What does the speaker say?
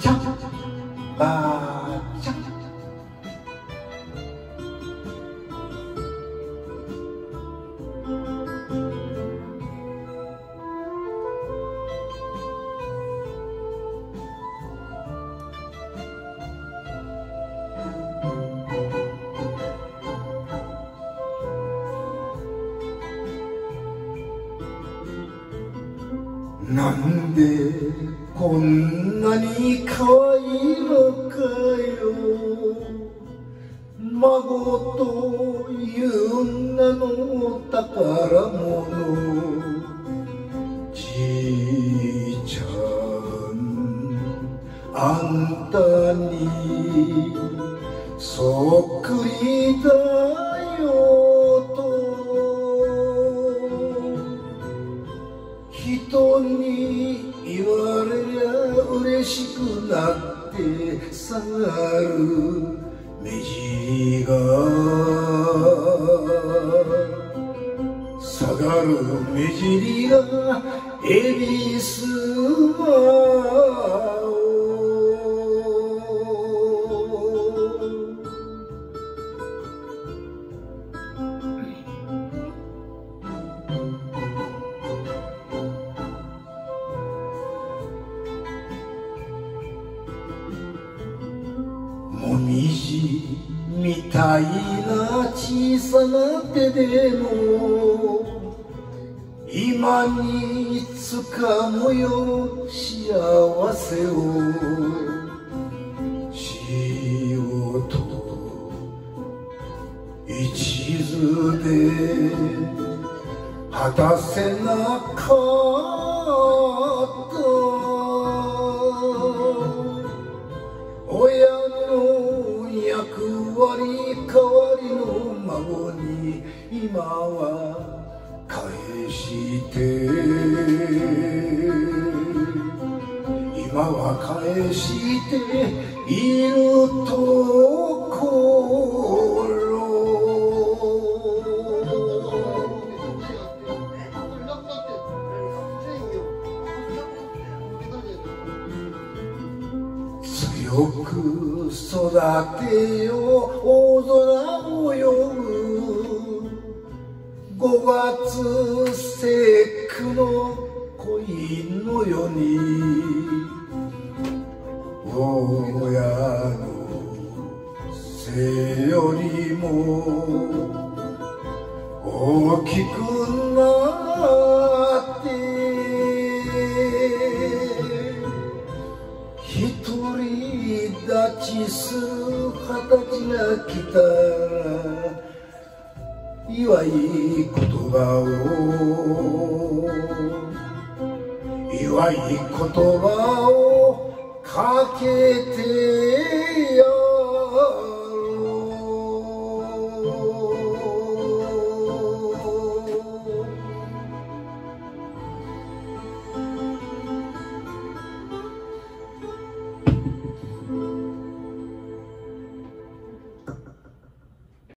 ちゃんなんでこんなに可愛いのかよ。孫という名の宝物じいちゃんあんたにそっくりだ。言われりゃ嬉しくなって下がる目尻が。下がる目尻が恵比寿はもみじみたいな小さな手でも今につかむよ幸せをしようと一途で果たせなかった。に今は返して。今は返しているところ。強く育てよう。大空を泳ぐ五月節句の恋のように親の背よりも大きくなって一人立ちする二十歳が来た。ら祝い言葉を。祝い言葉をかけて。